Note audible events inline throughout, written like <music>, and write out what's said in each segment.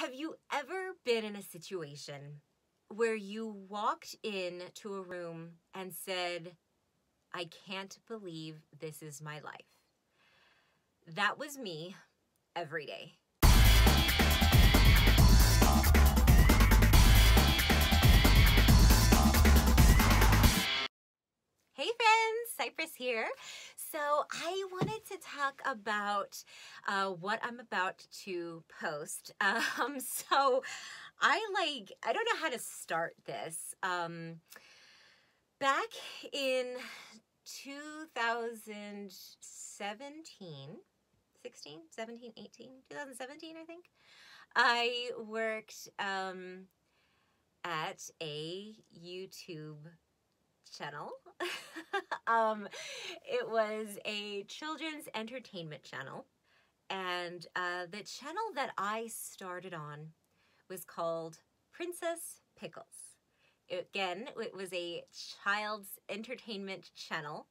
Have you ever been in a situation where you walked into a room and said, I can't believe this is my life? That was me every day. Hey friends, Psypris here. So I wanted to talk about uh, what I'm about to post. <laughs> Um, so I like, I don't know how to start this. Um, back in 2017, 16, 17, 18, 2017, I think, I worked um, at a YouTube channel. <laughs> um, it was a children's entertainment channel. And uh, the channel that I started on was called Princess Pickles. Again, it was a child's entertainment channel.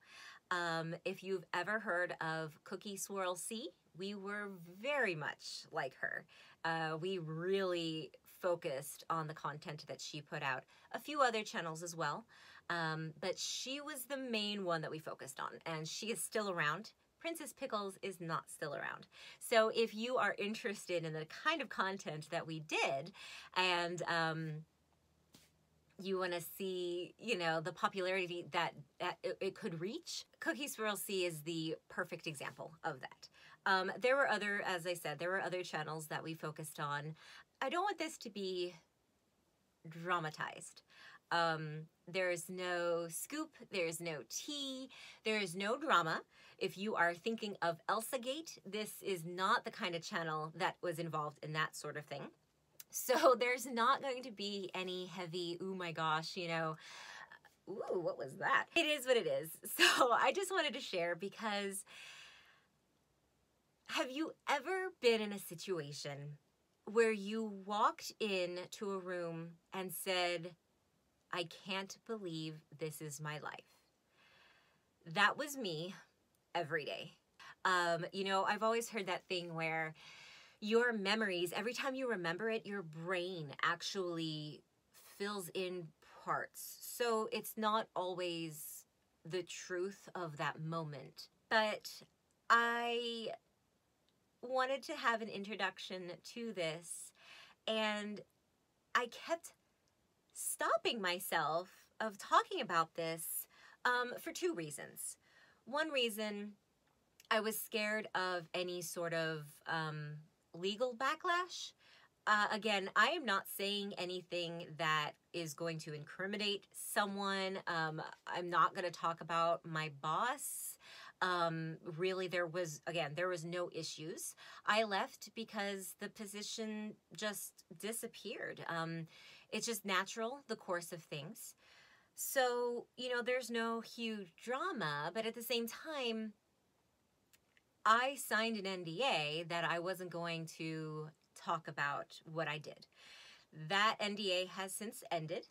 Um, if you've ever heard of CookieSwirlC, we were very much like her. Uh, we really focused on the content that she put out. A few other channels as well. Um, but she was the main one that we focused on, and she is still around. Princess Pickles is not still around. So if you are interested in the kind of content that we did, and um, you want to see, you know, the popularity that, that it, could reach, CookieSwirlC is the perfect example of that. Um, there were other, as I said, there were other channels that we focused on. I don't want this to be dramatized. Um, there's no scoop, there's no tea, there's no drama. If you are thinking of Elsagate, this is not the kind of channel that was involved in that sort of thing. So <laughs> there's not going to be any heavy, oh my gosh, you know, ooh, what was that? It is what it is. <laughs> So I just wanted to share because have you ever been in a situation where you walked into a room and said, I can't believe this is my life. That was me every day. Um, you know, I've always heard that thing where your memories, every time you remember it, your brain actually fills in parts. So it's not always the truth of that moment. But I wanted to have an introduction to this and I kept stopping myself of talking about this um, for two reasons. One reason, I was scared of any sort of um, legal backlash. Uh, again, I am not saying anything that is going to incriminate someone. Um, I'm not going to talk about my boss. Um, really, there was, again, there was no issues. I left because the position just disappeared. Um, it's just natural, the course of things. So, you know, there's no huge drama, but at the same time, I signed an NDA that I wasn't going to talk about what I did. That NDA has since ended,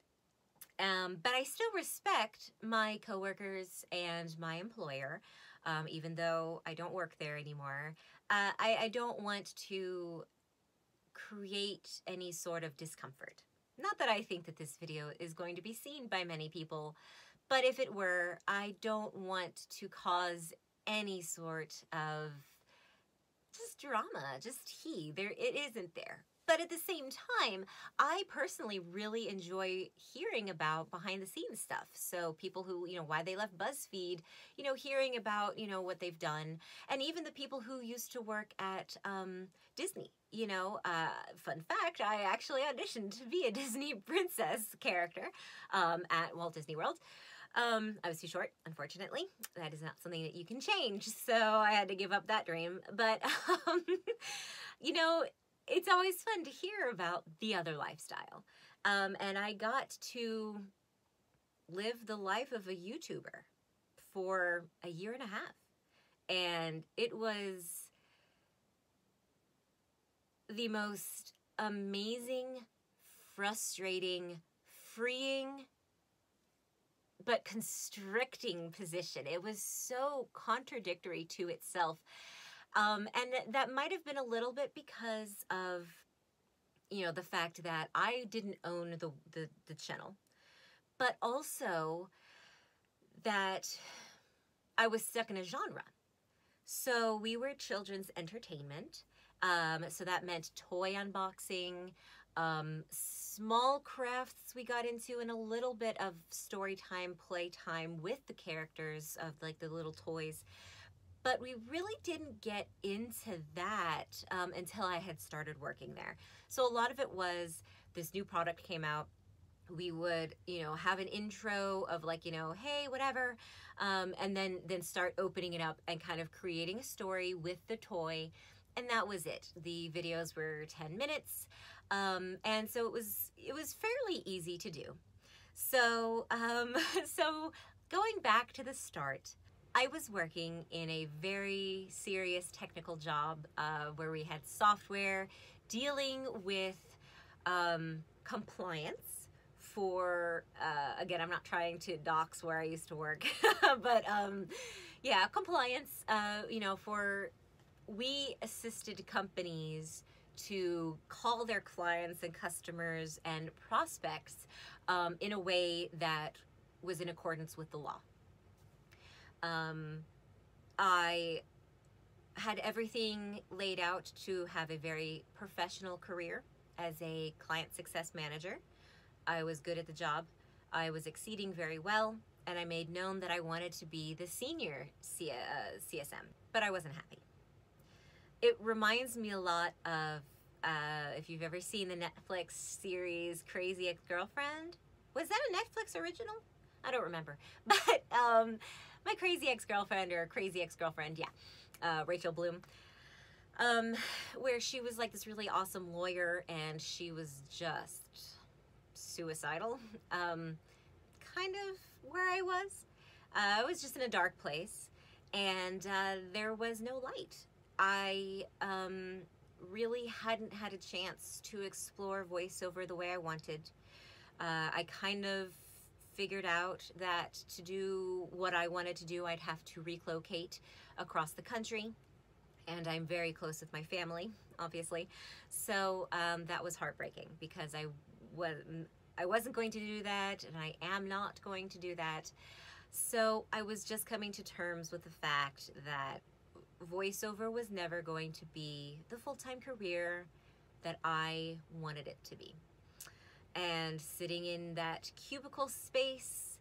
um, but I still respect my coworkers and my employer, um, even though I don't work there anymore. Uh, I, I don't want to create any sort of discomfort. Not that I think that this video is going to be seen by many people, but if it were, I don't want to cause any sort of just drama, just he. There, it isn't there. But at the same time, I personally really enjoy hearing about behind the scenes stuff. So people who, you know, why they left BuzzFeed, you know, hearing about, you know, what they've done. And even the people who used to work at um, Disney, you know, uh, fun fact, I actually auditioned to be a <laughs> Disney princess character um, at Walt Disney World. Um, I was too short, unfortunately. That is not something that you can change, so I had to give up that dream. But, <laughs> um, you know, it's always fun to hear about the other lifestyle. Um, and I got to live the life of a YouTuber for a year and a half. And it was the most amazing, frustrating, freeing, but constricting position. It was so contradictory to itself. Um, and that might have been a little bit because of you know, the fact that I didn't own the, the, the channel, but also that I was stuck in a genre. So we were children's entertainment. Um, so that meant toy unboxing, um, small crafts we got into, and a little bit of story time, play time with the characters of like the little toys. But we really didn't get into that um, until I had started working there. So a lot of it was this new product came out. We would, you know, have an intro of like, you know, hey, whatever, um, and then then start opening it up and kind of creating a story with the toy, and that was it. The videos were ten minutes, um, and so it was it was fairly easy to do. So um, <laughs> so going back to the start. I was working in a very serious technical job uh, where we had software dealing with um, compliance for, uh, again, I'm not trying to dox where I used to work, <laughs> but um, yeah, compliance, uh, you know, for we assisted companies to call their clients and customers and prospects um, in a way that was in accordance with the law. Um, I had everything laid out to have a very professional career as a client success manager. I was good at the job. I was exceeding very well, and I made known that I wanted to be the senior C- uh, CSM, but I wasn't happy. It reminds me a lot of uh, if you've ever seen the Netflix series Crazy Ex Girlfriend. Was that a Netflix original? I don't remember. <laughs> But um, my crazy ex girlfriend or crazy ex girlfriend, yeah, uh, Rachel Bloom, um, where she was like this really awesome lawyer and she was just suicidal. Um, kind of where I was. Uh, I was just in a dark place and uh, there was no light. I um, really hadn't had a chance to explore voiceover the way I wanted. Uh, I kind of figured out that to do what I wanted to do, I'd have to relocate across the country. And I'm very close with my family, obviously. So um, that was heartbreaking because I was I wasn't going to do that, and I am not going to do that. So I was just coming to terms with the fact that voiceover was never going to be the full time career that I wanted it to be and sitting in that cubicle space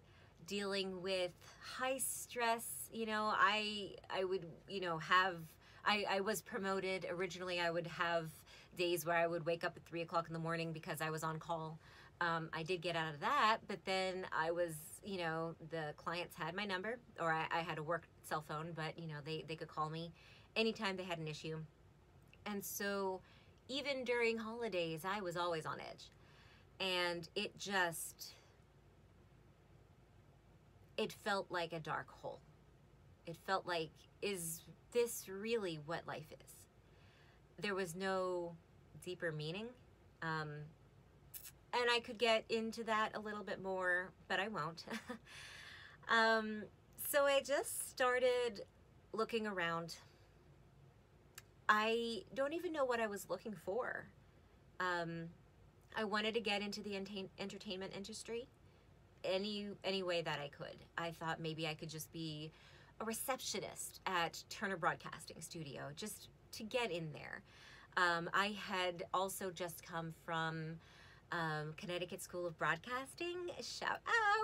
dealing with high stress. You know i i would you know have i i was promoted. Originally i would have days where i would wake up at three o'clock in the morning because i was on call. Um, i did get out of that but then i was you know the clients had my number or I, I had a work cell phone but you know they, they could call me anytime they had an issue. And so even during holidays i was always on edge and it just it felt like a dark hole. It felt like is this really what life is? There was no deeper meaning um, and i could get into that a little bit more but i won't. <laughs> Um, so i just started looking around. I don't even know what i was looking for. Um, I wanted to get into the entertainment industry any any way that I could. I thought maybe I could just be a receptionist at Turner Broadcasting Studio just to get in there. Um, I had also just come from um, Connecticut School of Broadcasting. Shout out!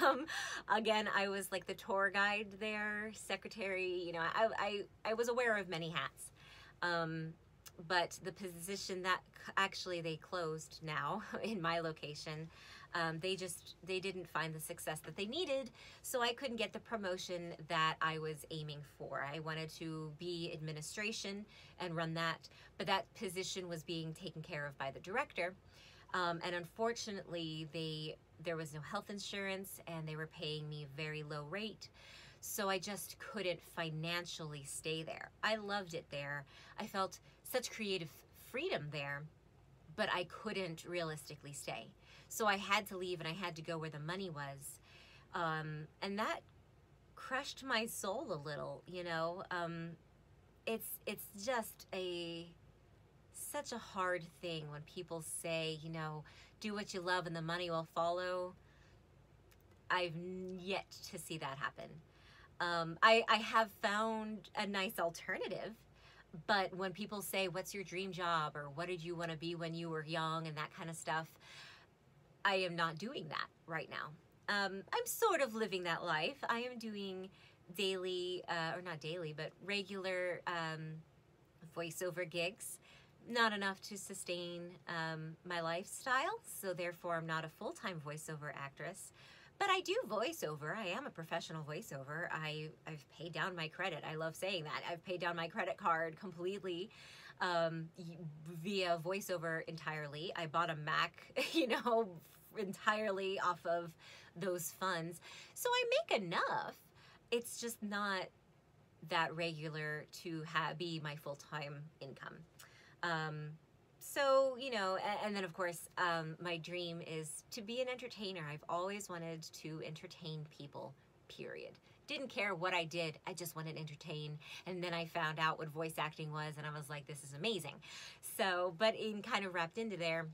<laughs> Um, again, I was like the tour guide there, secretary. You know, I I, I was aware of many hats. But the position that actually they closed now <laughs> in my location um, they just they didn't find the success that they needed so i couldn't get the promotion that i was aiming for i wanted to be administration and run that but that position was being taken care of by the director um, and unfortunately they there was no health insurance and they were paying me a very low rate so I just couldn't financially stay there. I loved it there. I felt such creative freedom there, but I couldn't realistically stay. So I had to leave and I had to go where the money was. Um, and that crushed my soul a little, you know. Um, it's it's just a such a hard thing when people say, you know, do what you love and the money will follow. I've yet to see that happen. Um, I, I have found a nice alternative, but when people say, What's your dream job? or What did you want to be when you were young? and that kind of stuff, I am not doing that right now. Um, I'm sort of living that life. I am doing daily, uh, or not daily, but regular um, voiceover gigs. Not enough to sustain um, my lifestyle, so therefore I'm not a full time voiceover actress. But I do voiceover. I am a professional voiceover. I, I've paid down my credit. I love saying that. I've paid down my credit card completely um, via voiceover entirely. I bought a Mac, <laughs> you know, entirely off of those funds. So I make enough. It's just not that regular to be my full time income. Um, so you know and, then of course um, my dream is to be an entertainer i've always wanted to entertain people period didn't care what i did i just wanted to entertain and then i found out what voice acting was and i was like this is amazing so but in kind of wrapped into there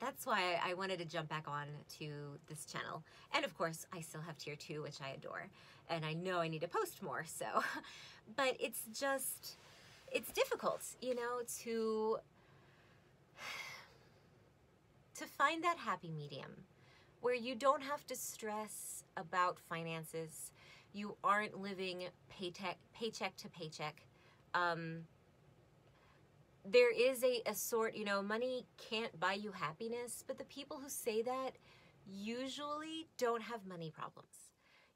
that's why I wanted to jump back on to this channel. And of course, I still have tier two, which I adore. And I know I need to post more, so. <laughs> But it's just, it's difficult, you know, to to find that happy medium where you don't have to stress about finances. You aren't living paycheck, paycheck to paycheck. Um, there is a, a sort, you know, money can't buy you happiness, but the people who say that usually don't have money problems.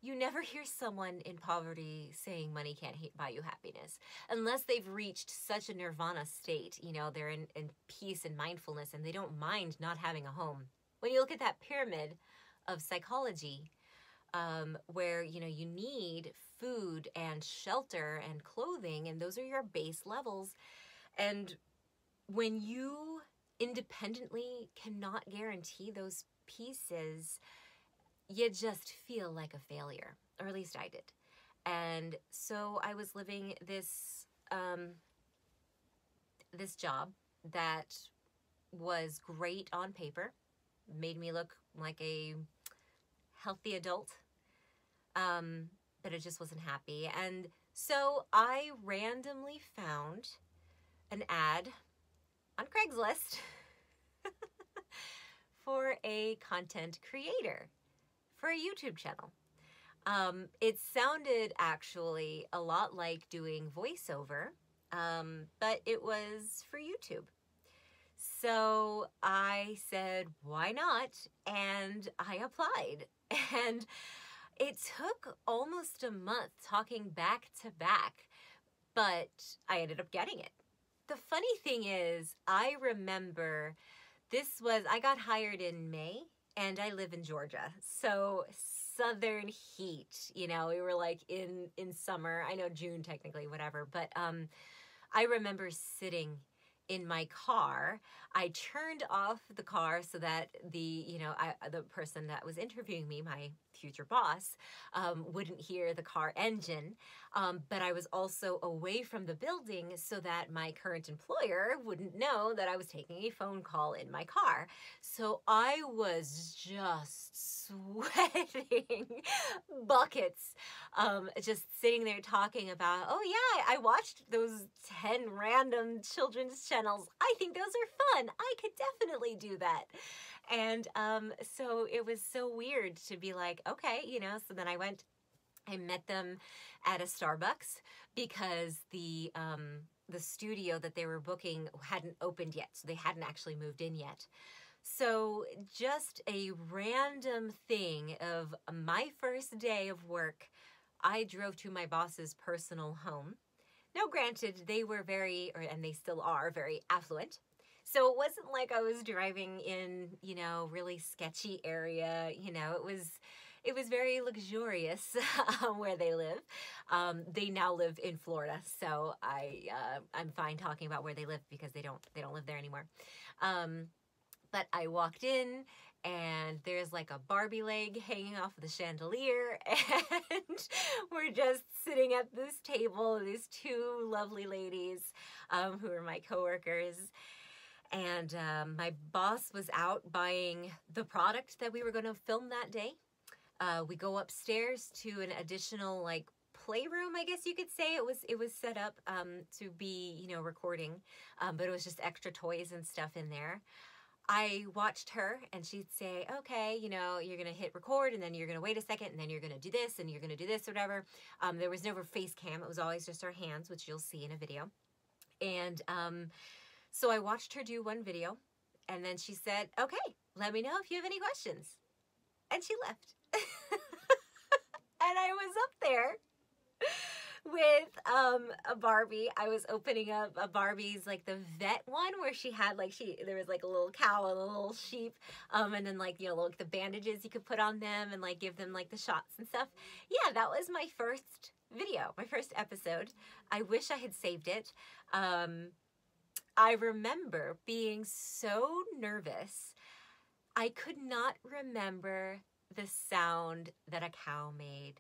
You never hear someone in poverty saying money can't buy you happiness unless they've reached such a nirvana state. You know, they're in, in peace and mindfulness and they don't mind not having a home. When you look at that pyramid of psychology, um, where you know you need food and shelter and clothing, and those are your base levels. And when you independently cannot guarantee those pieces, you just feel like a failure, or at least I did. And so I was living this um, this job that was great on paper, made me look like a healthy adult, um, but it just wasn't happy. And so I randomly found an ad on Craigslist <laughs> for a content creator for a YouTube channel. Um, it sounded actually a lot like doing voiceover, um, but it was for YouTube. So I said, why not? And I applied. <laughs> And it took almost a month talking back to back, but I ended up getting it. The funny thing is, I remember this was, I got hired in May and I live in Georgia. So southern heat, you know, we were like in in summer. I know June technically, whatever, but um I remember sitting in my car. I turned off the car so that the, you know, I, the person that was interviewing me, my future boss, um, wouldn't hear the car engine. Um, but I was also away from the building so that my current employer wouldn't know that I was taking a phone call in my car. So I was just <laughs> sweating buckets, um, just sitting there talking about, oh yeah, I watched those 10 random children's channels. I think those are fun. I could definitely do that. And um, so it was so weird to be like, okay, you know, so then I went, I met them at a Starbucks because the, um, the studio that they were booking hadn't opened yet. So they hadn't actually moved in yet. So just a random thing of my first day of work, I drove to my boss's personal home. Now, granted, they were very, or, and they still are, very affluent. So it wasn't like I was driving in, you know, really sketchy area. You know, it was it was very luxurious <laughs> where they live. Um, they now live in Florida, so I uh, I'm fine talking about where they live because they don't they don't live there anymore. Um, but I walked in and there's like a Barbie leg hanging off of the chandelier <laughs> and we're just sitting at this table these two lovely ladies um, who are my coworkers And um, my boss was out buying the product that we were going to film that day. Uh, we go upstairs to an additional like playroom, I guess you could say. It was it was set up um, to be you know recording, um, but it was just extra toys and stuff in there. I watched her and she'd say, okay, you know, you're going to hit record and then you're going to wait a second and then you're going to do this and you're going to do this or whatever. Um, there was never face cam. It was always just our hands, which you'll see in a video. And um, so I watched her do one video and then she said, okay, let me know if you have any questions. And she left. <laughs> and I was up there with um a Barbie. I was opening up a Barbie's like the vet one where she had like she there was like a little cow and a little sheep um and then like you know like the bandages you could put on them and like give them like the shots and stuff. Yeah, that was my first video, my first episode. I wish I had saved it. Um I remember being so nervous. I could not remember the sound that a cow made.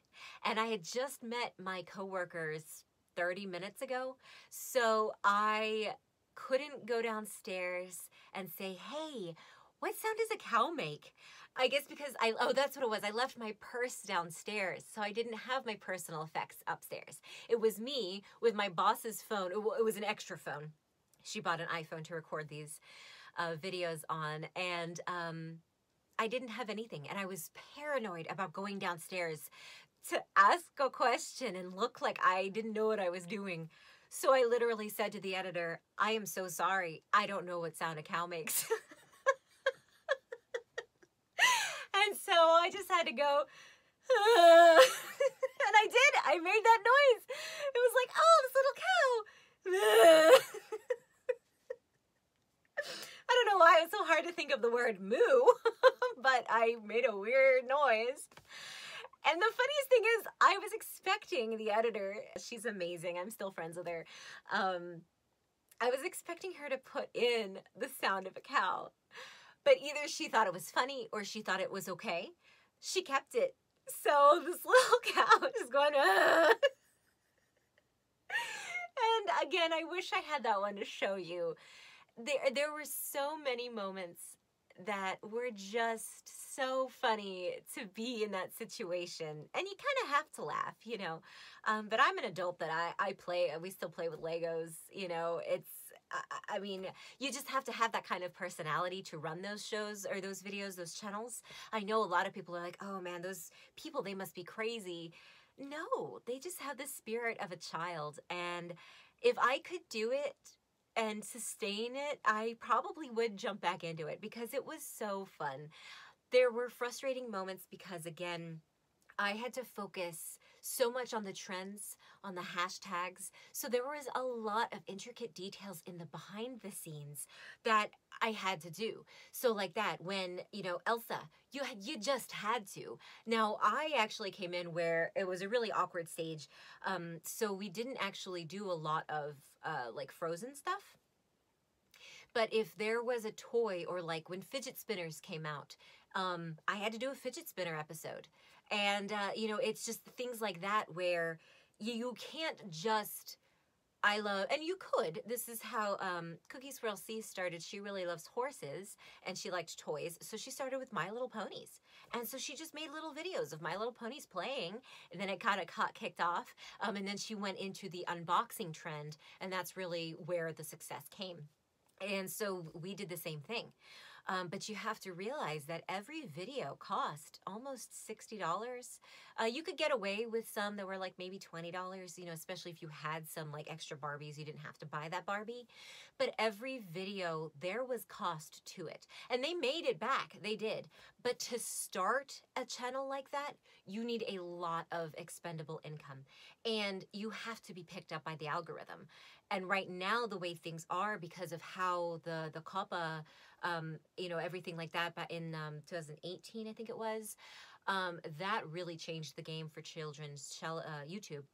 And I had just met my coworkers 30 minutes ago, so I couldn't go downstairs and say, hey, what sound does a cow make? I guess because I, oh, that's what it was. I left my purse downstairs, so I didn't have my personal effects upstairs. It was me with my boss's phone. It was an extra phone. She bought an iPhone to record these uh, videos on, and um, I didn't have anything and I was paranoid about going downstairs to ask a question and look like I didn't know what I was doing. So I literally said to the editor, I am so sorry. I don't know what sound a cow makes. <laughs> and so I just had to go, <laughs> and I did. I made that noise. It was like, oh, this little cow. <laughs> don't know why it was so hard to think of the word moo, <laughs> but I made a weird noise. And the funniest thing is, I was expecting the editor, she's amazing, I'm still friends with her. Um, I was expecting her to put in the sound of a cow, but either she thought it was funny or she thought it was okay. She kept it. So <laughs> this little cow is going, Ugh. <laughs> and again, I wish I had that one to show you there there were so many moments that were just so funny to be in that situation and you kind of have to laugh you know um, but i'm an adult that i i play we still play with legos you know it's I, I mean, you just have to have that kind of personality to run those shows or those videos, those channels. I know a lot of people are like, oh man, those people, they must be crazy. No, they just have the spirit of a child. And if I could do it and sustain it, I probably would jump back into it because it was so fun. There were frustrating moments because, again, I had to focus so much on the trends, on the hashtags. So there was a lot of intricate details in the behind the scenes that I had to do. So like that when, you know, Elsa, you had, you just had to. Now I actually came in where it was a really awkward stage. Um so we didn't actually do a lot of uh like frozen stuff. But if there was a toy or like when fidget spinners came out, um, I had to do a fidget spinner episode. And, uh, you know, it's just things like that where you, you can't just. I love, and you could. This is how um, CookieSwirlC started. She really loves horses and she liked toys. So she started with My Little Ponies. And so she just made little videos of My Little Ponies playing. And then it kind of got kicked off. Um, and then she went into the unboxing trend. And that's really where the success came. And so we did the same thing. Um, but you have to realize that every video cost almost $60. Uh, you could get away with some that were like maybe $20, you know, especially if you had some like extra Barbies, you didn't have to buy that Barbie. But every video, there was cost to it. And they made it back, they did. But to start a channel like that, you need a lot of expendable income. And you have to be picked up by the algorithm. And right now, the way things are, because of how the the COPPA, um, you know, everything like that, but in um, 2018, I think it was, um, that really changed the game for children's uh, YouTube.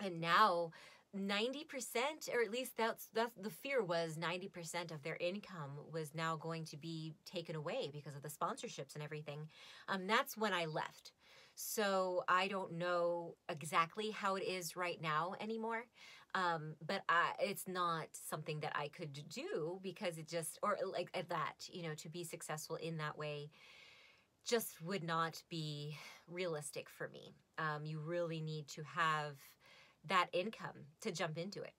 And now 90% or at least that's that's the fear was 90% of their income was now going to be taken away because of the sponsorships and everything. Um that's when i left. So i don't know exactly how it is right now anymore Um, but I, it's not something that I could do because it just, or like at that, you know, to be successful in that way just would not be realistic for me. Um, you really need to have that income to jump into it.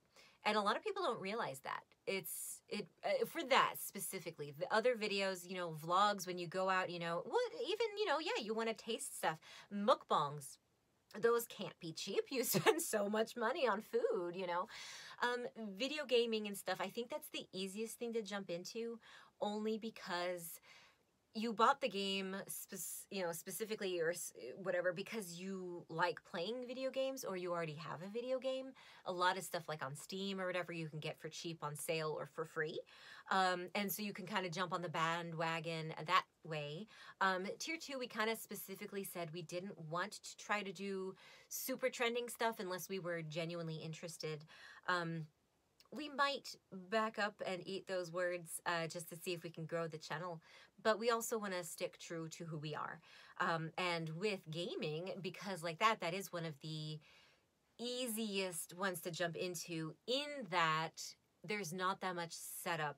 And a lot of people don't realize that. It's it uh, for that specifically. The other videos, you know, vlogs when you go out, you know, what even, you know, yeah, you want to taste stuff. Mukbangs, those can't be cheap. <laughs> You spend so much money on food, you know. Um, video gaming and stuff, I think that's the easiest thing to jump into only because you bought the game, spe- you know, specifically or whatever because you like playing video games or you already have a video game. A lot of stuff like on Steam or whatever you can get for cheap on sale or for free. Um, and so you can kind of jump on the bandwagon that way. Um, tier two, we kind of specifically said we didn't want to try to do super trending stuff unless we were genuinely interested. Um, we might back up and eat those words uh, just to see if we can grow the channel, but we also want to stick true to who we are. Um, and with gaming, because like that, that is one of the easiest ones to jump into in that there's not that much setup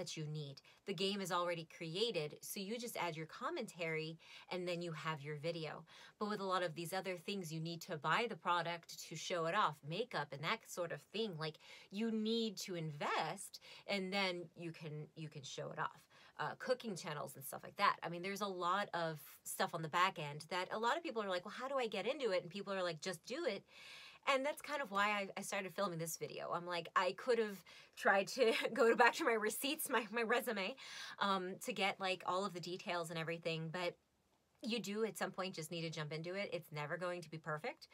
that you need. The game is already created, so you just add your commentary and then you have your video. But with a lot of these other things, you need to buy the product to show it off, makeup and that sort of thing. Like you need to invest and then you can you can show it off. Uh, cooking channels and stuff like that. I mean, there's a lot of stuff on the back end that a lot of people are like, well, how do I get into it? And people are like, just do it. And that's kind of why I, I started filming this video. I'm like, I could have tried to <laughs> go back to my receipts, my, my resume, um, to get like all of the details and everything. But you do at some point just need to jump into it. It's never going to be perfect,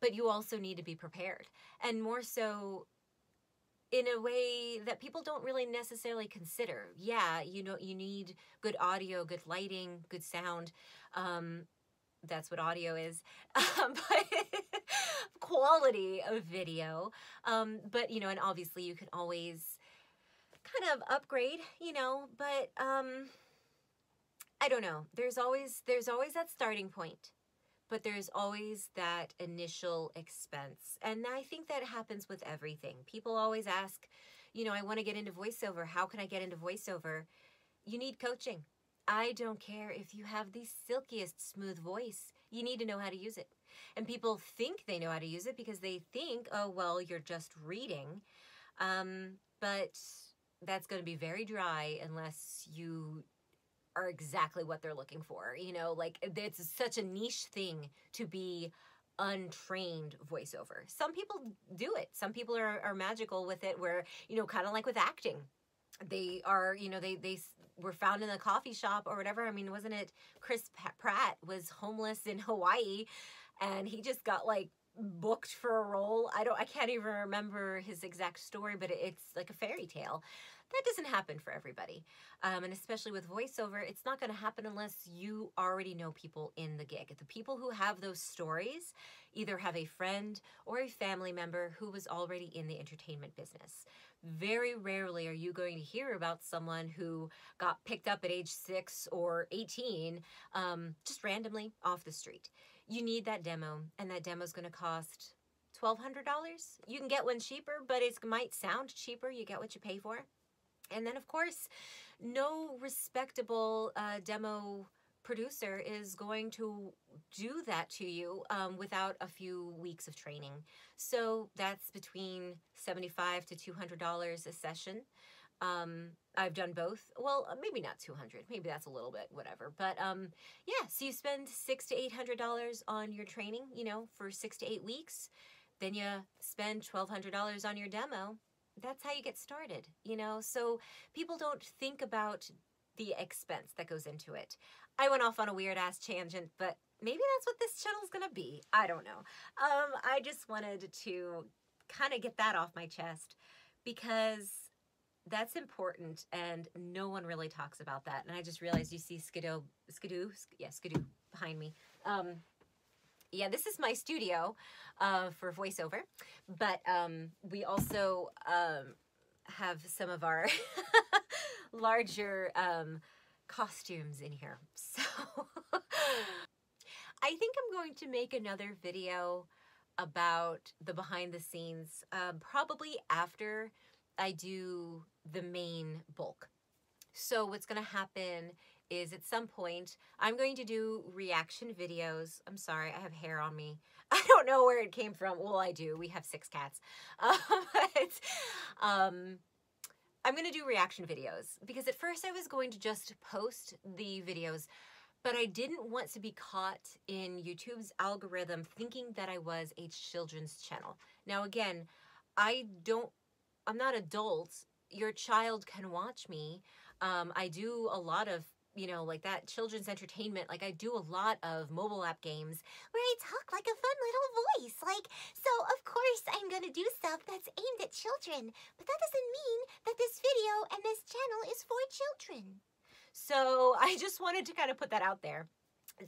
but you also need to be prepared. And more so in a way that people don't really necessarily consider. Yeah, you know, you need good audio, good lighting, good sound. Um, that's what audio is, <laughs> but <laughs> quality of video. Um, but you know, and obviously you can always kind of upgrade, you know, but um, I don't know. There's always there's always that starting point, but there's always that initial expense, and I think that happens with everything. People always ask, you know, I want to get into voiceover. How can I get into voiceover? You need coaching. I don't care if you have the silkiest smooth voice. You need to know how to use it. And people think they know how to use it because they think, oh, well, you're just reading. Um, but that's going to be very dry unless you are exactly what they're looking for. You know, like it's such a niche thing to be untrained voiceover. Some people do it. Some people are, are magical with it where, you know, kind of like with acting. They are, you know, they, they were found in a coffee shop or whatever. I mean, wasn't it Chris Pratt was homeless in Hawaii and he just got like booked for a role. I don't I can't even remember his exact story, but it's like a fairy tale. That doesn't happen for everybody. Um, and especially with voiceover, it's not going to happen unless you already know people in the gig. The people who have those stories either have a friend or a family member who was already in the entertainment business. Very rarely are you going to hear about someone who got picked up at age six or 18 um, just randomly off the street. You need that demo, and that demo is going to cost $1,200. You can get one cheaper, but it might sound cheaper. You get what you pay for. And then, of course, no respectable uh, demo producer is going to do that to you um, without a few weeks of training. So that's between 75 to $200 a session. Um, I've done both. Well, uh, maybe not 200. Maybe that's a little bit, whatever. But um, yeah, so you spend six to $800 on your training, you know, for six to eight weeks. Then you spend $1,200 on your demo. That's how you get started, you know? So people don't think about the expense that goes into it. I went off on a weird ass tangent, but maybe that's what this channel is gonna be. I don't know. Um, I just wanted to kind of get that off my chest because that's important and no one really talks about that. And I just realized you see Skidoo, Skidoo, yeah, Skidoo behind me. Um, yeah, this is my studio uh, for voiceover, but um, we also um, have some of our <laughs> larger um, costumes in here. So <laughs> I think I'm going to make another video about the behind the scenes um, probably after I do the main bulk. So what's to happen is at some point I'm going to do reaction videos. I'm sorry, I have hair on me. <laughs> I don't know where it came from. Well, I do. We have six cats. <laughs> Um, but, um, I'm going to do reaction videos because at first I was going to just post the videos, but I didn't want to be caught in YouTube's algorithm thinking that I was a children's channel. Now, again, I don't, I'm not adult. Your child can watch me. Um, I do a lot of you know, like that children's entertainment. Like I do a lot of mobile app games where I talk like a fun little voice. Like, so of course I'm going to do stuff that's aimed at children, but that doesn't mean that this video and this channel is for children. So <laughs> I just wanted to kind of put that out there.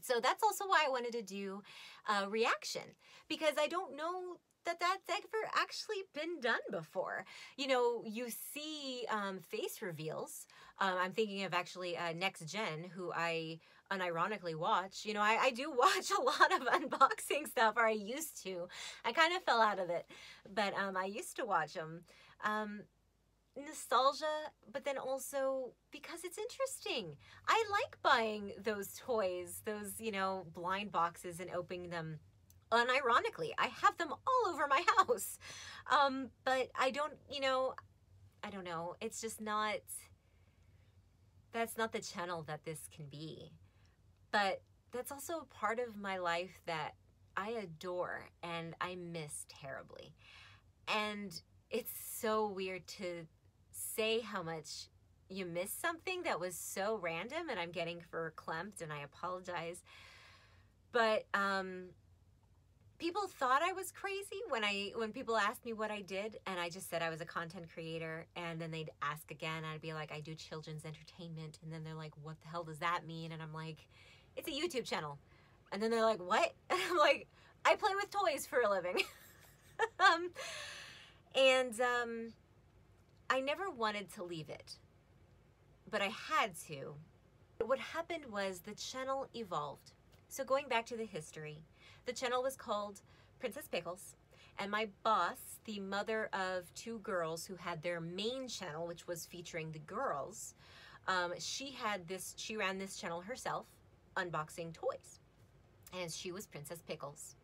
So that's also why I wanted to do a reaction because I don't know that that's ever actually been done before. You know, you see um, face reveals um, I'm thinking of actually uh, Next Gen, who I unironically watch. You know, I, I do <laughs> watch a lot of unboxing stuff, or I used to. I kind of fell out of it, but um, I used to watch them. Um, nostalgia, but then also because it's interesting. I like buying those toys, those, you know, blind boxes and opening them unironically. I have them all over my <laughs> house. Um, but I don't, you know, I don't know. It's just not that's not the channel that this can be. But that's also a part of my life that I adore and I miss terribly. And it's so weird to say how much you miss something that was so random and I'm getting verklempt and I apologize. But um people thought I was crazy when I when people asked me what I did and I just said I was a content creator and then they'd ask again I'd be like I do children's entertainment and then they're like what the hell does that mean? And I'm like it's a YouTube channel. And then they're like what? <laughs> And I'm like I play with toys for a living. <laughs> Um, and um, I never wanted to leave it but I had to. What happened was the channel evolved. So going back to the history the channel was called Princess Pickles. And my boss, the mother of two girls who had their main channel, which was featuring the girls, um, she had this, she ran this channel herself, unboxing toys. And she was Princess Pickles.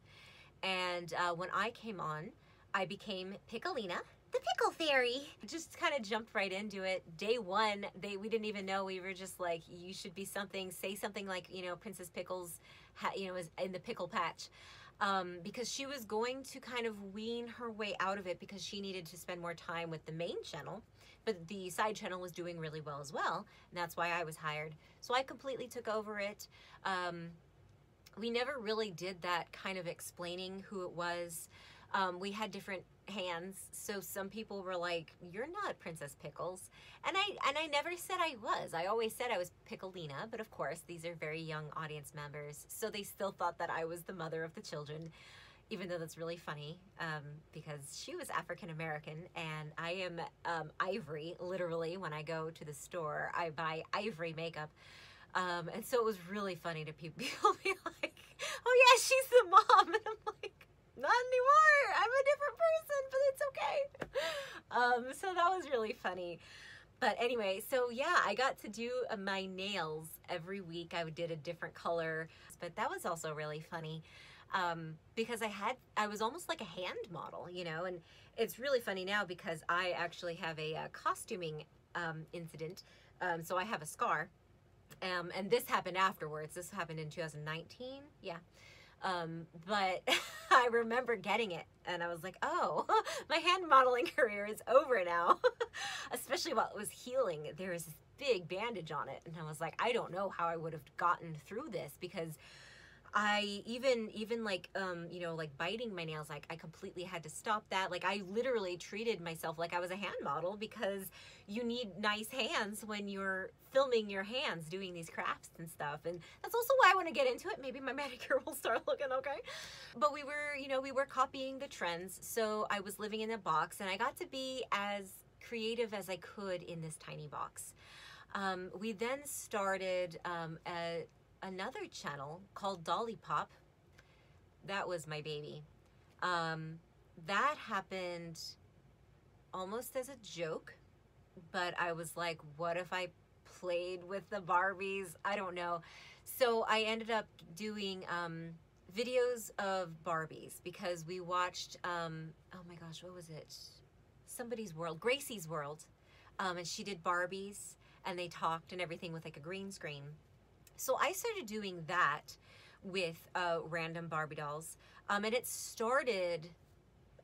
And uh, when I came on, I became Pickelina, the pickle fairy. Just kind of jumped right into it. Day one, they we didn't even know. We were just like, you should be something. Say something like, you know, Princess Pickles, you know, is in the pickle patch. Um, because she was going to kind of wean her way out of it because she needed to spend more time with the main channel. But the side channel was doing really well as well. And that's why I was hired. So I completely took over it. Um, we never really did that kind of explaining who it was. Um, we had different hands. So some people were like, "You're not Princess Pickles," and I and I never said I was. I always said I was Pickelina, but of course these are very young audience members, so they still thought that I was the mother of the children. Even though that's really funny, um, because she was African American and I am um, ivory. Literally, when I go to the store, I buy ivory makeup. Um, and so it was really funny to <laughs> people be like, "Oh yeah, she's the mom," <laughs> and I'm like, not anymore. I'm a different person, but it's okay. Um, so that was really funny. But anyway, so yeah, I got to do uh, my nails every week. I did a different color, but that was also really funny um, because I had, I was almost like a hand model, you know, and it's really funny now because I actually have a, a uh, costuming um, incident. Um, so I have a scar. Um, and this happened afterwards. This happened in 2019. Yeah. Um, but <laughs> I remember getting it and I was like, oh, <laughs> my hand modeling <laughs> career is over now. Especially while it was healing, there was this big bandage on it. And I was like, I don't know how I would have gotten through this because I even even like um you know like biting my nails like I completely had to stop that. Like I literally treated myself like I was a hand model because you need nice hands when you're filming your hands doing these crafts and stuff. And that's also why I want to get into it. Maybe my <laughs> manicure will start looking okay. But we were you know we were copying the trends. So I was living in a box and I got to be as creative as I could in this tiny box. Um, we then started um, a another channel called Dollipop. That was my baby. Um, that happened almost as a joke, but I was like, what if I played with the Barbies? I don't know. So I ended up doing um, videos of Barbies because we watched, um, oh my gosh, what was it? Somebody's World, Gracie's World. Um, and she did Barbies and they talked and everything with like a green screen. So I started doing that with uh, random Barbie dolls. Um, and it started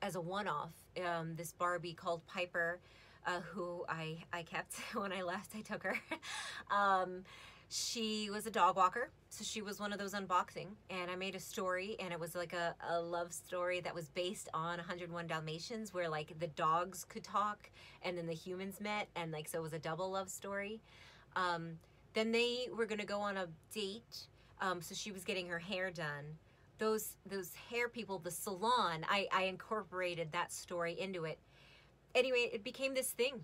as a one-off. Um, this Barbie called Piper, uh, who I, I kept <laughs> when I left, I took her. <laughs> um, she was a dog walker, so she was one of those unboxing. And I made a story, and it was like a, a love story that was based on 101 Dalmatians, where like the dogs could talk, and then the humans met, and like so it was a double love story. Um, then they were gonna go on a date, um, so she was getting her hair done. Those those hair people, the salon, I, I incorporated that story into it. Anyway, it became this thing,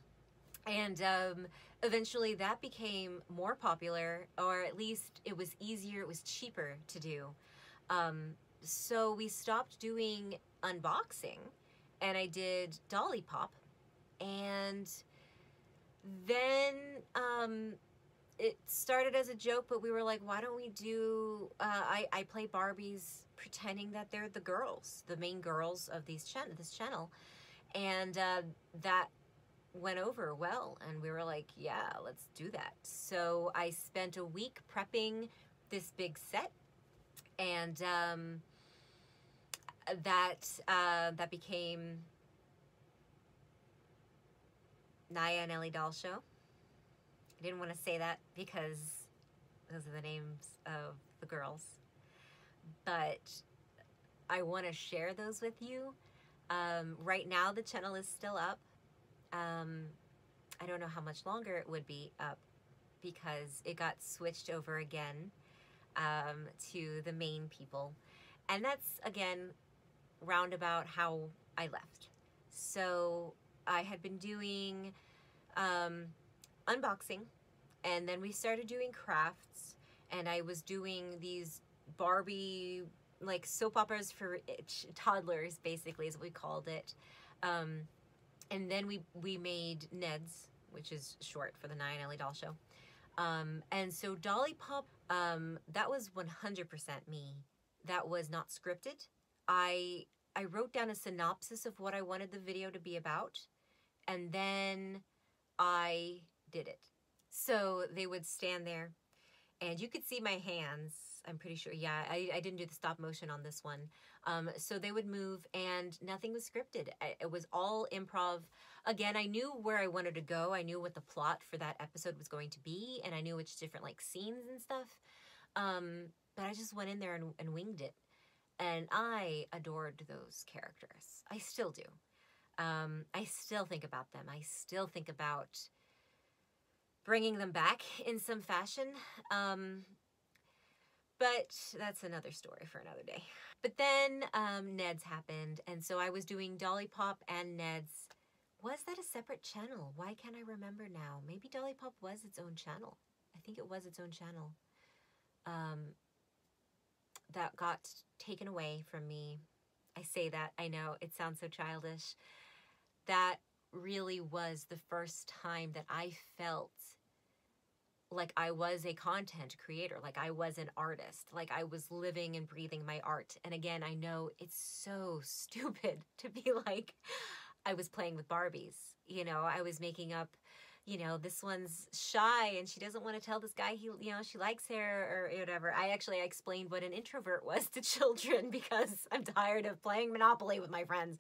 and um, eventually that became more popular, or at least it was easier, it was cheaper to do. Um, so we stopped doing unboxing, and I did Dollipop, and then um, it started as a joke, but we were like, why don't we do? Uh, I I play Barbies pretending that they're the girls, the main girls of these ch- this channel, and uh, that went over well. And we were like, yeah, let's do that. So I spent a week prepping this big set, and um, that uh, that became Naiah and Elli Doll Show. I didn't want to say that because those are the names of the girls. But I want to share those with you. Um, right now, the channel is still up. Um, I don't know how much longer it would be up because it got switched over again um, to the main people. And that's, again, roundabout how I left. So I had been doing um, unboxing and then we started doing crafts and I was doing these Barbie like soap operas for toddlers basically is what we called it. Um, and then we we made Ned's, which is short for the Nine Elli Doll Show. Um, and so Dollipop, um, that was 100% me. That was not scripted. I I wrote down a synopsis of what I wanted the video to be about, and then I did it. So they would stand there, and you could see my hands. I'm pretty sure. Yeah, I, I didn't do the stop motion on this one. Um, so they would move, and nothing was scripted. It was all improv. Again, I knew where I wanted to go. I knew what the plot for that episode was going to be, and I knew which different like scenes and stuff. Um, but I just went in there and, and winged it, and I adored those characters. I still do. Um, I still think about them. I still think about bringing them back in some fashion. Um, but that's another story for another day. But then um, Ned's happened, and so I was doing Dollipop and Ned's. Was that a separate channel? Why can't I remember now? Maybe Dollipop was its own channel. I think it was its own channel. Um, that got taken away from me. I say that, I know, it sounds so childish. That really was the first time that I felt like I was a content creator, like I was an artist, like I was living and breathing my art. And again, I know it's so <laughs> stupid to be like, I was playing with Barbies. You know, I was making up, you know, this one's shy and she doesn't want to tell this guy he, you know, she likes her or whatever. I actually I explained what an introvert was to <laughs> children because I'm tired of playing Monopoly with my friends.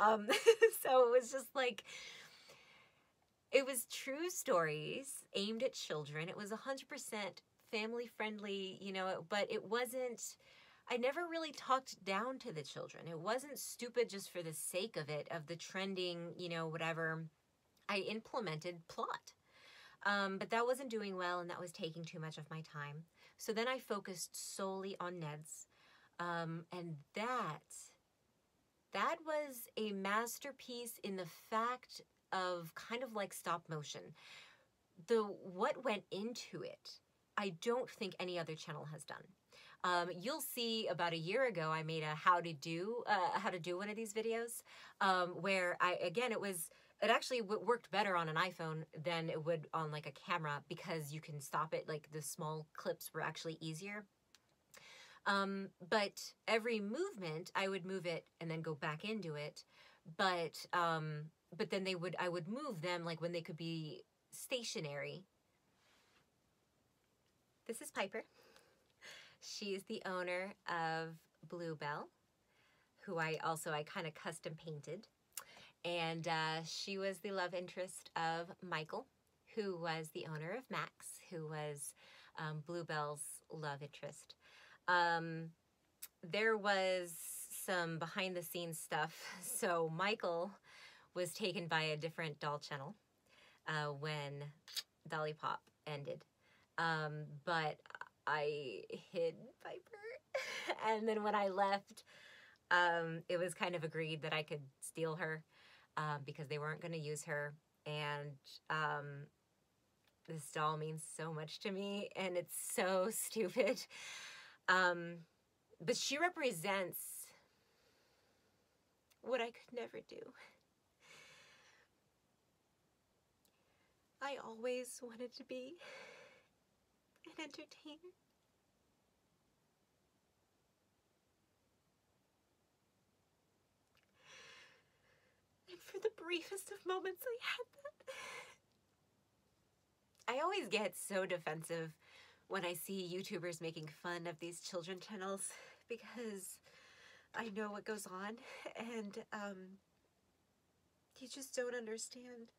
Um, <laughs> so it was just like, it was true stories aimed at children. It was 100% family friendly, you know, but it wasn't I never really talked down to the children. It wasn't stupid just for the sake of it, of the trending, you know, whatever. I implemented plot. Um, but that wasn't doing well and that was taking too much of my time. So then I focused solely on Ned's. Um, and that, that was a masterpiece in the fact of kind of like stop motion. The what went into it, I don't think any other channel has done. Um, you'll see about a year ago, I made a how to do uh, how to do one of these videos um, where I again it was it actually worked better on an iPhone than it would on like a camera because you can stop it like the small clips were actually easier. Um, but every movement, I would move it and then go back into it. But um, but then they would I would move them like when they could be stationary. This is Piper. <laughs> She is the owner of Bluebell, who I also I kind of custom painted, and uh, she was the love interest of Michael, who was the owner of Max, who was um, Bluebell's love interest. Um, there was some behind the scenes stuff. <laughs> So Michael was taken by a different doll channel uh, when Dolly Pop ended. Um, but I hid Piper. <laughs> and then when I left, um, it was kind of agreed that I could steal her um, because they weren't going to use her. And um, this doll means so much to me, and it's so <laughs> stupid. Um, but she represents what I could never do. I always wanted to be an entertainer. And for the briefest of moments, I had that. I always get so defensive when I see YouTubers making fun of these children channels because I know what goes on and um, you just don't understand.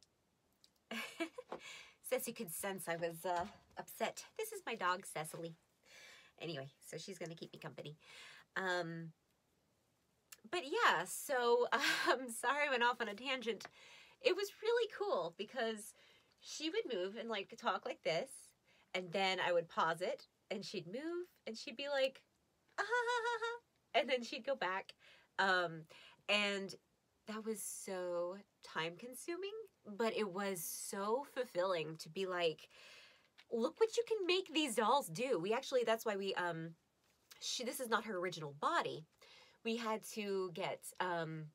<laughs> Says you could sense I was uh, upset. This is my dog, Cecily. Anyway, so she's going to keep me company. Um, but yeah, so <laughs> um, sorry I went off on a tangent. It was really cool because she would move and like talk like this, and then I would pause it, and she'd move, and she'd be like, ah, and then she'd go back. Um, and that was so time consuming, but it was so fulfilling to be like, look what you can make these dolls do. We actually, that's why we, um, she, this is not her original body. We had to get, um,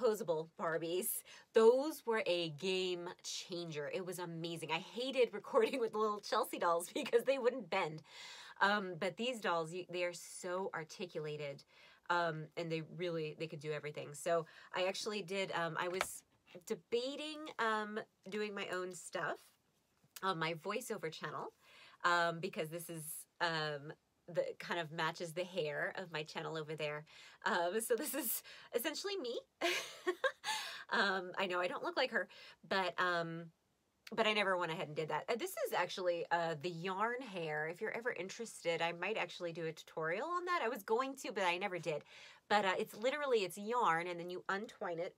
posable Barbies. Those were a game changer. It was amazing. I hated <laughs> recording with little Chelsea dolls because they wouldn't bend. Um, but these dolls, you, they are so articulated. Um, and they really, they could do everything. So I actually did, um, I was debating um, doing my own stuff on my voiceover channel um, because this is um, the kind of matches the hair of my channel over there. Um, so this is essentially me. <laughs> um, I know I don't look like her, but um, but I never went ahead and did that. Uh, this is actually uh, the yarn hair. If you're ever interested, I might actually do a tutorial on that. I was going to, but I never did. But uh, it's literally, it's yarn, and then you untwine it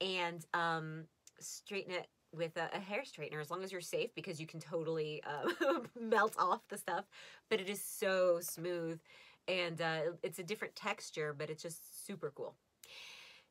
and um, straighten it with a, a, hair straightener as long as you're safe because you can totally uh, <laughs> melt off the stuff. But it is so smooth and uh, it's a different texture, but it's just super cool.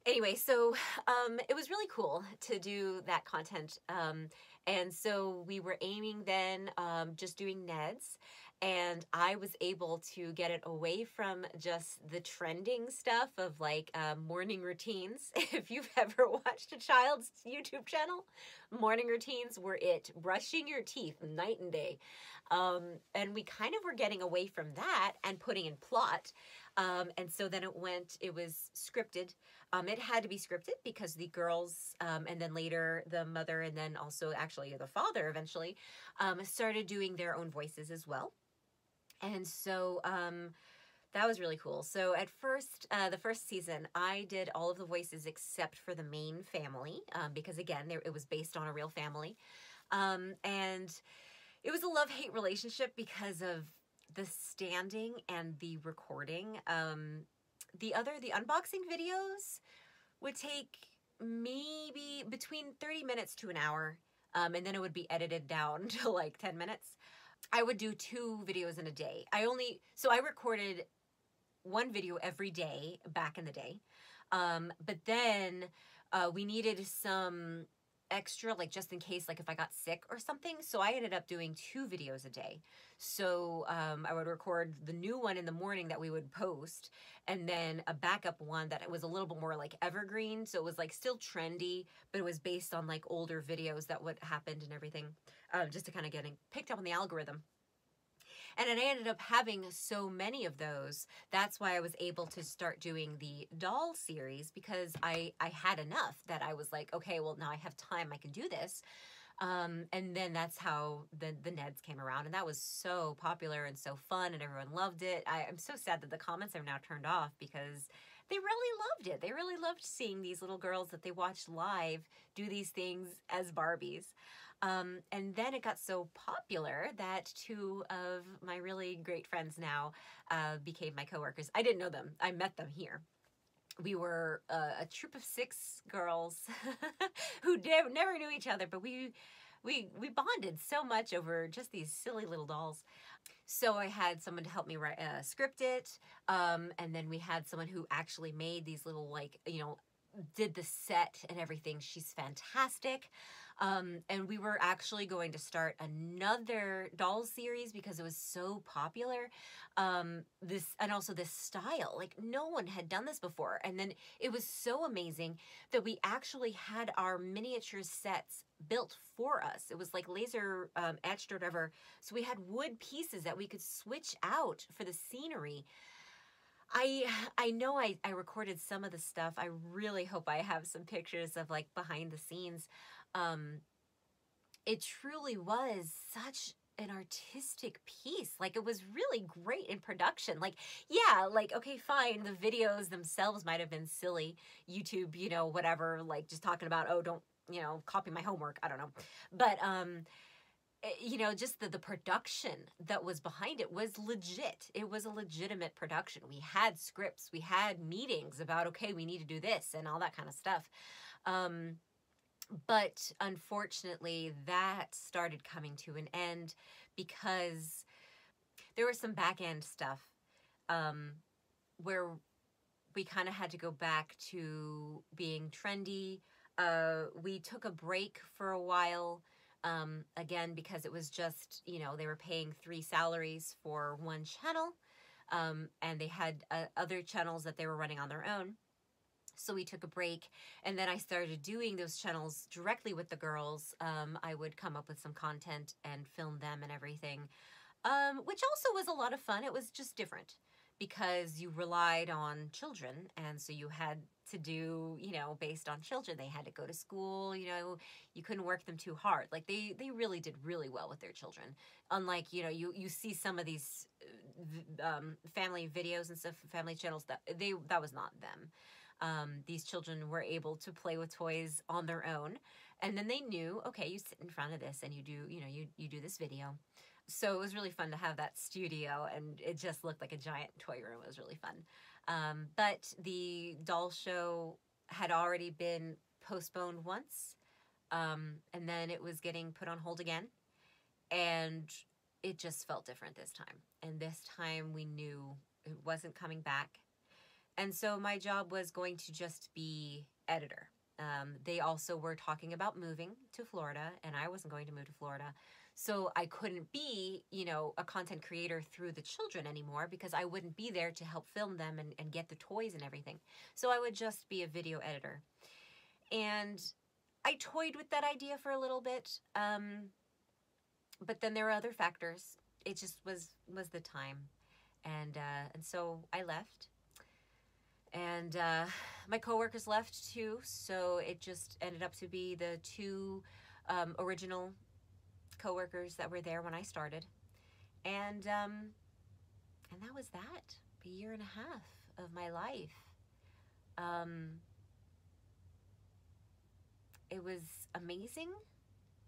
Anyway, so um, it was really cool to do that content. Um, and so we were aiming then um, just doing Neds and I was able to get it away from just the trending stuff of like uh, morning routines. <laughs> If you've ever watched a child's YouTube channel, morning routines were it. Brushing your teeth night and day. Um, and we kind of were getting away from that and putting in plot. Um, and so then it went, it was scripted. Um, it had to be scripted because the girls, um, and then later the mother, and then also actually the father eventually, um, started doing their own voices as well. And so um, that was really cool. So at first, uh, the first season, I did all of the voices except for the main family um, because again, there, it was based on a real family, um, and it was a love hate relationship because of the standing and the recording. Um, the other, the unboxing videos would take maybe between 30 minutes to an hour. Um, and then it would be edited down <laughs> to like 10 minutes. I would do two videos in a day. I only, so I recorded one video every day back in the day. Um, but then uh, we needed some extra like just in case like if i got sick or something so i ended up doing two videos a day so um, i would record the new one in the morning that we would post and then a backup one that was a little bit more like evergreen so it was like still trendy but it was based on like older videos that what happened and everything uh, just to kind of getting picked up on the algorithm and I ended up having so many of those. That's why I was able to start doing the doll series because I, I had enough that I was like, okay, well, now I have time. I can do this. Um, and then that's how the, the Neds came around. And that was so popular and so fun and everyone loved it. I, I'm so sad that the comments are now turned off because they really loved it. They really loved seeing these little girls that they watched live do these things as Barbies. Um, and then it got so popular that two of my really great friends now uh, became my coworkers. I didn't know them, I met them here. We were uh, a troop of six girls <laughs> who never, never knew each other, but we we we bonded so much over just these silly little dolls. So I had someone to help me write, uh, script it, um, and then we had someone who actually made these little like you know did the set and everything. She's fantastic. Um, and we were actually going to start another doll series because it was so popular. Um, this and also this style, like no one had done this before. And then it was so amazing that we actually had our miniature sets built for us. It was like laser um, etched or whatever. So we had wood pieces that we could switch out for the scenery. I I know I, I recorded some of the stuff. I really hope I have some pictures of like behind the scenes um, it truly was such an artistic piece. Like it was really great in production. Like, yeah, like, okay, fine. The videos themselves might have been silly. YouTube, you know, whatever, like just talking about, oh, don't, you know, copy my homework. I don't know. But, um, eh, you know, just the, the production that was behind it was legit. It was a legitimate production. We had scripts, we had meetings about, okay, we need to do this and all that kind of stuff. Um, but unfortunately, that started coming to an end because there was some back end stuff um, where we kind of had to go back to being trendy. Uh, we took a break for a while. Um, again, because it was just, you know, they were paying three salaries for one channel. Um, and they had uh, other channels that they were running on their own. So we took a break, and then I started doing those channels directly with the girls. Um, I would come up with some content and film them and everything, um, which also was a lot of fun. It was just different because you relied on children, and so you had to do, you know, based on children. They had to go to school, you know, you couldn't work them too hard. Like they they really did really well with their children. Unlike, you know, you you see some of these uh, um, family videos and stuff, family channels that they that was not them um, these children were able to play with toys on their own. And then they knew okay you sit in front of this and you do you know you, you do this video. So it was really fun to have that studio and it just looked like a giant toy room. It was really fun. Um, but the doll show had already been postponed once um, and then it was getting put on hold again. And it just felt different this time. And this time we knew it wasn't coming back and so my job was going to just be editor. Um, they also were talking about moving to Florida, and I wasn't going to move to Florida. So I couldn't be, you know, a content creator through the children anymore because I wouldn't be there to help film them and, and get the toys and everything. So I would just be a video editor. And I toyed with that idea for a little bit. Um, but then there were other factors. It just was was the time. And uh, and so I left and uh, my coworkers left too, so it just ended up to be the two um, original coworkers that were there when I started, and um, and that was that. A year and a half of my life. Um, it was amazing,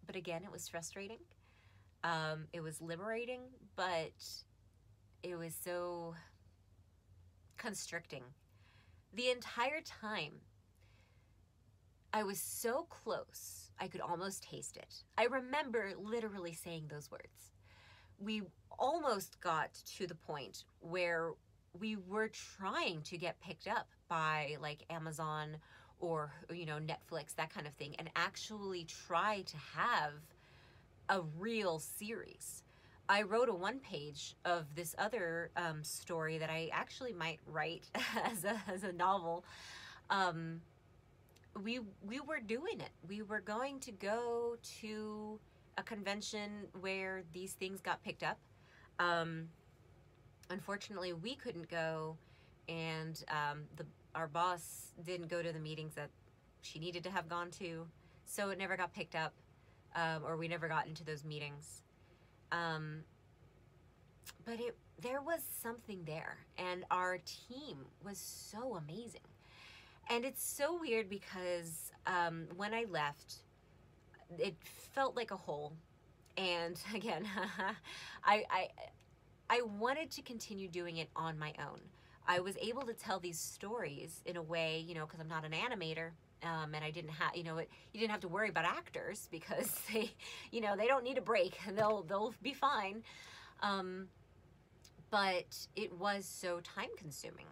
but again, it was frustrating. Um, it was liberating, but it was so constricting the entire time, I was so close, I could almost taste it. I remember literally saying those words. We almost got to the point where we were trying to get picked up by like Amazon or you know Netflix that kind of thing and actually try to have a real series. I wrote a one page of this other um, story that I actually might write <laughs> as a, as a novel. Um, we we were doing it. We were going to go to a convention where these things got picked up. Um, unfortunately, we couldn't go, and um, the our boss didn't go to the meetings that she needed to have gone to, so it never got picked up, um, or we never got into those meetings. Um, but it there was something there, and our team was so amazing. And it's so weird because um, when I left, it felt like a hole. And <laughs> again, I, I I wanted to continue doing it on my own. I was able to tell these stories in a way, you know, because I'm not an animator. Um, and I didn't have, you know, it, you didn't have to worry about actors because <laughs> they, you know, they don't need a break. <laughs> They'll they'll be fine. Um, but it was so time consuming.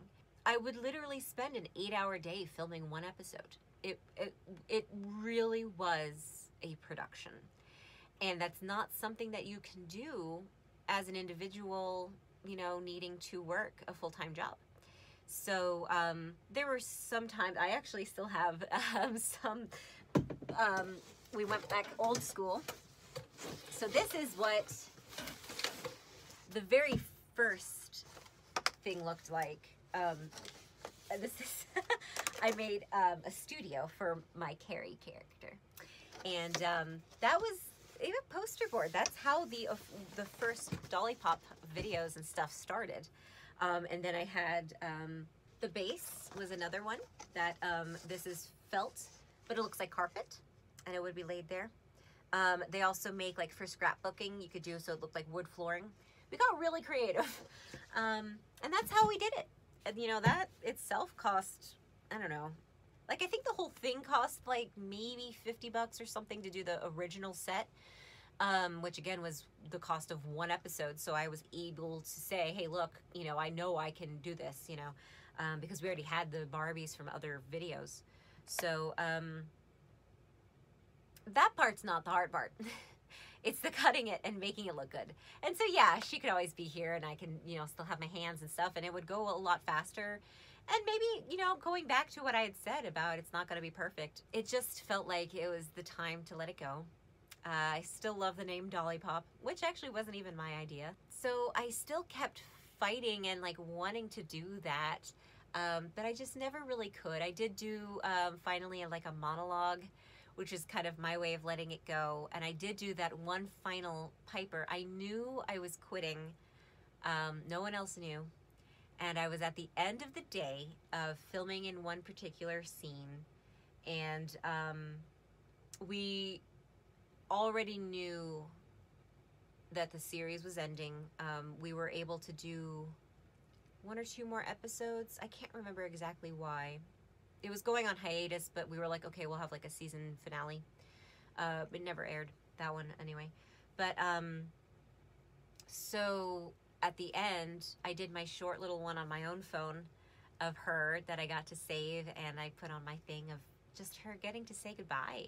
I would literally spend an eight hour day filming one episode. It it it really was a production, and that's not something that you can do as an individual, you know, needing to work a full time job. So um, there were some times I actually still have <laughs> um, some. Um, we went back old school. So this is what the very first thing looked like. Um, this is <laughs> I made um, a studio for my Carrie character, and um, that was even poster board. That's how the uh, the first Dollipop videos and stuff started. Um, and then I had um, the base was another one that um, this is felt, but it looks like carpet, and it would be laid there. Um, they also make like for scrapbooking, you could do so it looked like wood flooring. We got really creative, <laughs> um, and that's how we did it. And you know that itself cost I don't know like I think the whole thing cost like maybe 50 bucks or something to do the original set. Um, which again was the cost of one episode. So I was able to say, hey, look, you know, I know I can do this, you know, um, because we already had the Barbies from other videos. So um, that part's not the hard part. <laughs> it's the cutting it and making it look good. And so, yeah, she could always be here and I can, you know, still have my hands and stuff and it would go a lot faster and maybe you know going back to what i had said about it's not going to be perfect it just felt like it was the time to let it go uh, i still love the name Dollipop which actually wasn't even my idea. So i still kept fighting and like wanting to do that um, but i just never really could. I did do um, finally like a monologue which is kind of my way of letting it go and i did do that one final piper. I knew i was quitting um, no one else knew and I was at the end of the day of filming in one particular scene, and um, we already knew that the series was ending. Um, we were able to do one or two more episodes. I can't remember exactly why. It was going on hiatus, but we were like, okay, we'll have like a season finale. Uh, it never aired that one anyway. But um, so at the end, I did my short little one on my own phone of her that I got to save, and I put on my thing of just her getting to say goodbye.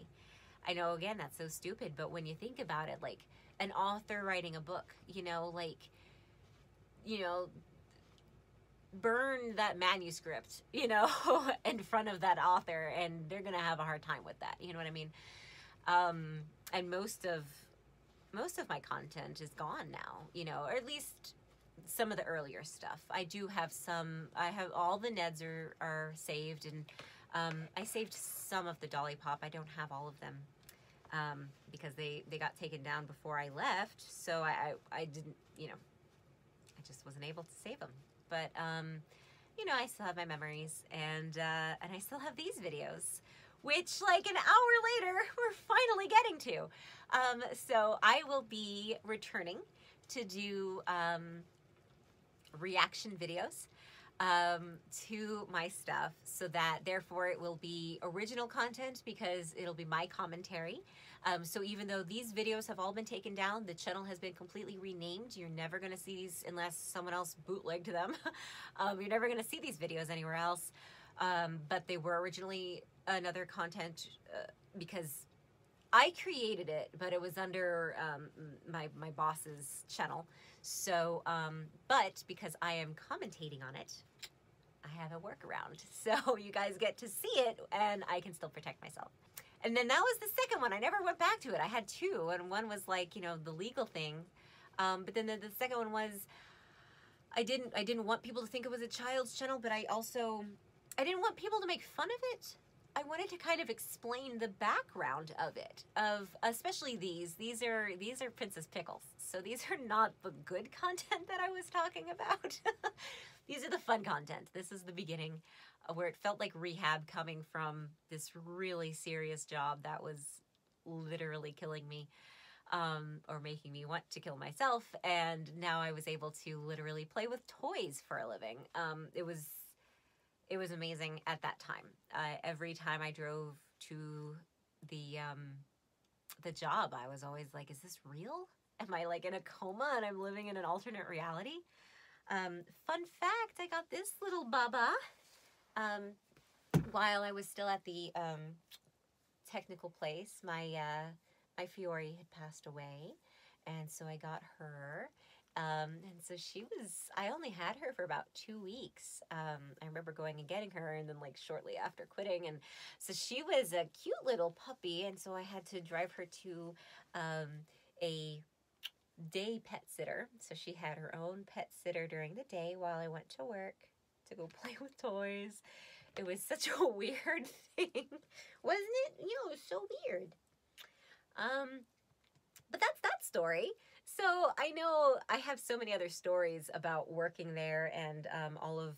I know, again, that's so stupid, but when you think about it, like an author writing a book, you know, like, you know, burn that manuscript, <laughs> you know, in front of that author, and they're gonna have a hard time with that. You know what I mean? Um, and most of most of my content is gone now, you know, or at least some of the earlier stuff. I do have some, I have all the Neds are, are saved and um, I saved some of the Dollipop. I don't have all of them um, because they, they got taken down before I left. So I, I, I, didn't, you know, I just wasn't able to save them. But, um, you know, I still have my memories and, uh, and I still have these videos which like an hour later <laughs> we're finally getting to. Um, so I will be returning to do um, reaction videos um, to my stuff so that therefore it will be original content because it'll be my commentary. Um, so even though these videos have all been taken down, the channel has been completely renamed. You're never going to see these unless someone else bootlegged them. <laughs> um, you're never going to see these videos anywhere else. Um, but they were originally another content uh, because I created it, but it was under um, my my boss's channel. So, um, but because I am commentating on it, I have a workaround. <laughs> So you guys get to see it, and I can still protect myself. And then that was the second one. I never went back to it. I had two, and one was like you know the legal thing, um, but then the, the second one was I didn't I didn't want people to think it was a child's channel, but I also I didn't want people to make fun of it. I wanted to kind of explain the background of it, of especially these. These are these are Princess Pickles, so these are not the good <laughs> content that I was talking about. <laughs> these are the fun content. This is the beginning, where it felt like rehab coming from this really serious job that was literally killing me um, or making me want to kill myself. And now I was able to literally play with toys for a living. Um, it was it was amazing at that time. Uh, every time I drove to the um, the job, I was always like, "Is this real? Am I like in a coma and I'm living in an alternate reality?" Um, fun fact: I got this little baba um, while I was still at the um, technical place. My uh, my Fiore had passed away, and so I got her. Um, and so she was, I only had her for about two weeks. Um, I remember going and getting her, and then, like, shortly after quitting. And so she was a cute little puppy, and so I had to drive her to um, a day pet sitter. So she had her own pet sitter during the day while I went to work to go <laughs> play with toys. It was such a <laughs> weird thing, wasn't it? You know, it was so weird. Um, but that's that story. So I know I have so many other stories about working there and um, all of.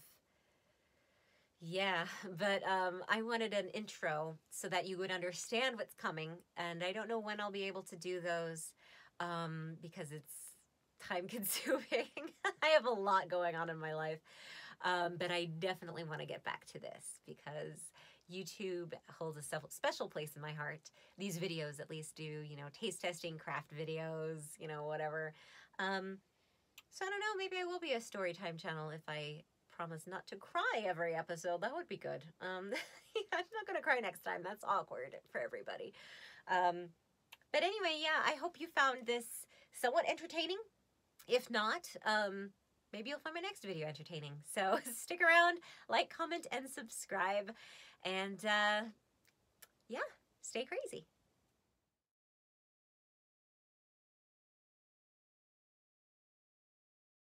Yeah, <laughs> but um, I wanted an intro so that you would understand what's coming, and I don't know when I'll be able to do those um, because it's time <laughs> consuming. I have a lot going on in my life, um, but I definitely want to get back to this because YouTube holds a special place in my heart. These videos at least do, you know, taste testing, craft videos, you know, whatever. Um, so I don't know, maybe I will be a story time channel if I promise not to cry every episode. That would be good. Um, <laughs> I'm not going to cry next time. That's awkward for everybody. Um, but anyway, yeah, I hope you found this somewhat entertaining. If not, um, maybe you'll find my next video entertaining. So <laughs> stick around, like, comment, and subscribe. And uh, yeah, stay crazy.